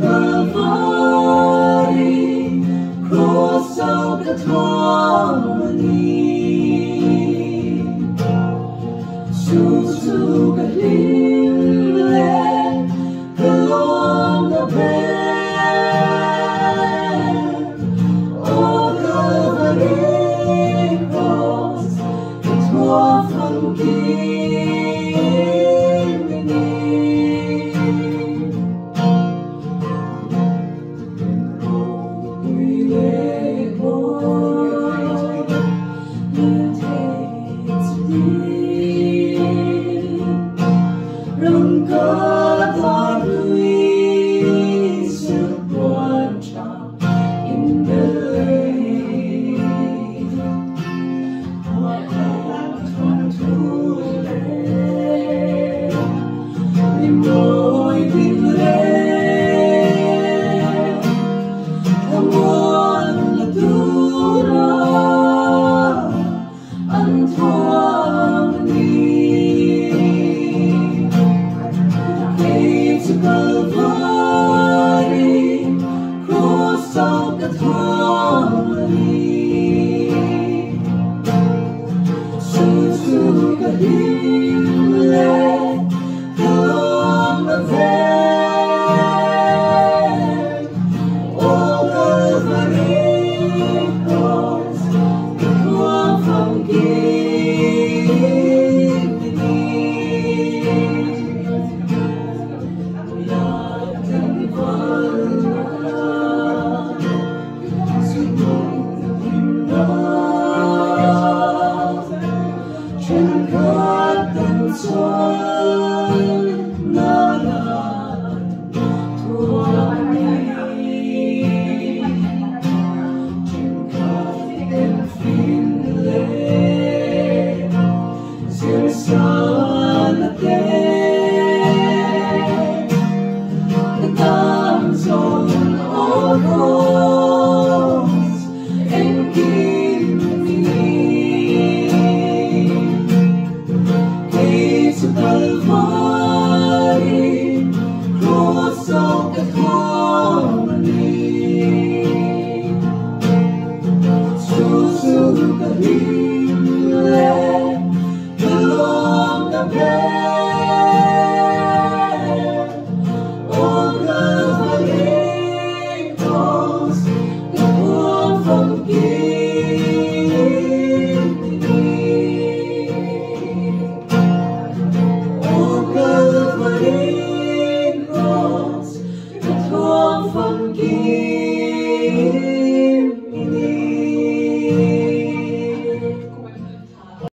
Calvary, cross of the harmony. You.